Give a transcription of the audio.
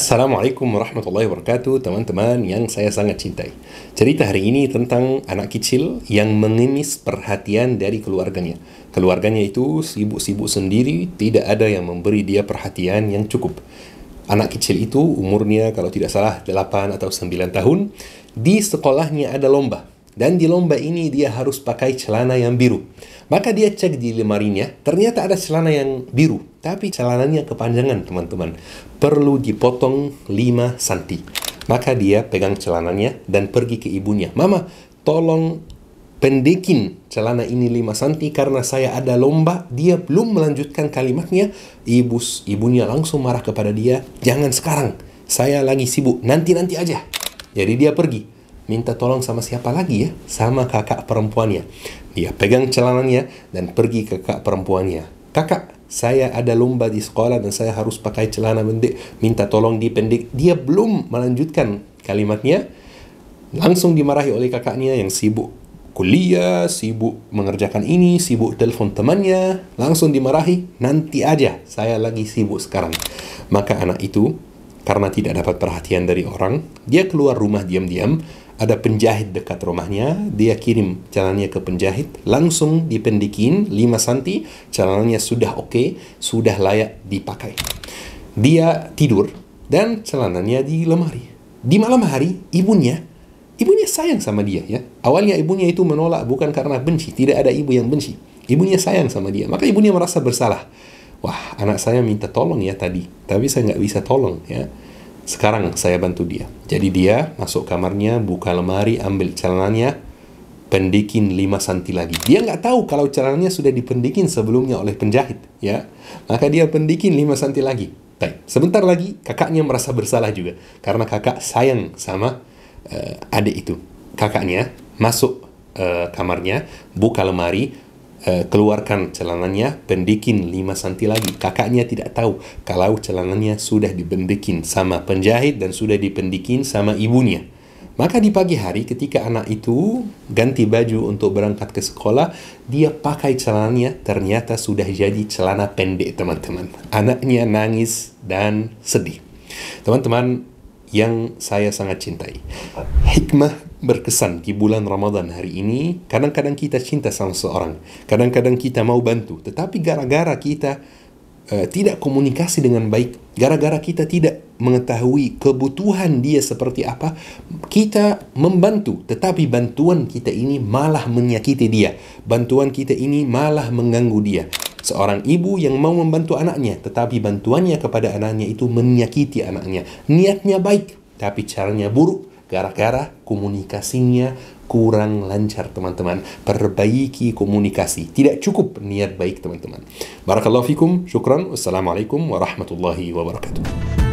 Assalamualaikum warahmatullahi wabarakatuh teman-teman yang saya sangat cintai. Cerita hari ini tentang anak kecil yang mengemis perhatian dari keluarganya. Keluarganya itu sibuk-sibuk sendiri, tidak ada yang memberi dia perhatian yang cukup. Anak kecil itu umurnya kalau tidak salah 8 atau 9 tahun, di sekolahnya ada lomba. Dan di lomba ini dia harus pakai celana yang biru. Maka dia cek di lemarinya, ternyata ada celana yang biru. Tapi celananya kepanjangan teman-teman. Perlu dipotong 5 cm. Maka dia pegang celananya dan pergi ke ibunya. Mama, tolong pendekin celana ini 5 cm karena saya ada lomba. Dia belum melanjutkan kalimatnya. Ibu, ibunya langsung marah kepada dia. Jangan sekarang. Saya lagi sibuk. Nanti-nanti aja. Jadi dia pergi minta tolong sama siapa lagi ya? Sama kakak perempuannya. Dia pegang celananya dan pergi ke kakak perempuannya. Kakak, saya ada lomba di sekolah dan saya harus pakai celana pendek. Minta tolong dipendek. Dia belum melanjutkan kalimatnya. Langsung dimarahi oleh kakaknya yang sibuk kuliah, sibuk mengerjakan ini, sibuk telepon temannya. Langsung dimarahi. Nanti aja, saya lagi sibuk sekarang. Maka anak itu karena tidak dapat perhatian dari orang, dia keluar rumah diam-diam ada penjahit dekat rumahnya, dia kirim celananya ke penjahit, langsung dipendikin 5 cm, celananya sudah oke, okay, sudah layak dipakai. Dia tidur dan celananya di lemari. Di malam hari, ibunya, ibunya sayang sama dia ya. Awalnya ibunya itu menolak bukan karena benci, tidak ada ibu yang benci. Ibunya sayang sama dia, maka ibunya merasa bersalah. Wah, anak saya minta tolong ya tadi, tapi saya nggak bisa tolong ya sekarang saya bantu dia. Jadi dia masuk kamarnya, buka lemari, ambil celananya, pendikin 5 cm lagi. Dia nggak tahu kalau celananya sudah dipendikin sebelumnya oleh penjahit, ya. Maka dia pendikin 5 cm lagi. Baik, sebentar lagi kakaknya merasa bersalah juga karena kakak sayang sama uh, adik itu. Kakaknya masuk uh, kamarnya, buka lemari, uh, keluarkan celananya, pendikin 5 cm lagi. Kakaknya tidak tahu kalau celananya sudah dipendikin sama penjahit dan sudah dipendikin sama ibunya. Maka di pagi hari ketika anak itu ganti baju untuk berangkat ke sekolah, dia pakai celananya ternyata sudah jadi celana pendek teman-teman. Anaknya nangis dan sedih. Teman-teman yang saya sangat cintai. Hikmah berkesan di bulan Ramadan hari ini, kadang-kadang kita cinta sama seorang, kadang-kadang kita mau bantu, tetapi gara-gara kita uh, tidak komunikasi dengan baik, gara-gara kita tidak mengetahui kebutuhan dia seperti apa, kita membantu, tetapi bantuan kita ini malah menyakiti dia, bantuan kita ini malah mengganggu dia. Seorang ibu yang mau membantu anaknya, tetapi bantuannya kepada anaknya itu menyakiti anaknya. Niatnya baik, tapi caranya buruk. Gara-gara komunikasinya kurang lancar teman-teman. Perbaiki komunikasi. Tidak cukup niat baik teman-teman. Barakallahu fikum. Syukran. Wassalamualaikum warahmatullahi wabarakatuh